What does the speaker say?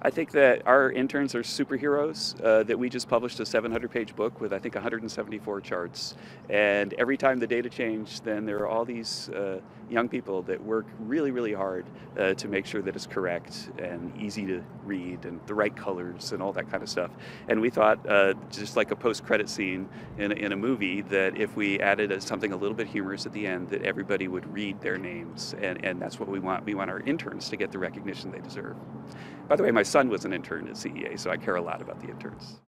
I think that our interns are superheroes. Uh, that we just published a 700-page book with I think 174 charts, and every time the data change, then there are all these uh, young people that work really, really hard uh, to make sure that it's correct and easy to read and the right colors and all that kind of stuff. And we thought, uh, just like a post-credit scene in, in a movie, that if we added something a little bit humorous at the end, that everybody would read their names, and, and that's what we want. We want our interns to get the recognition they deserve. By the way, my son was an intern at CEA, so I care a lot about the interns.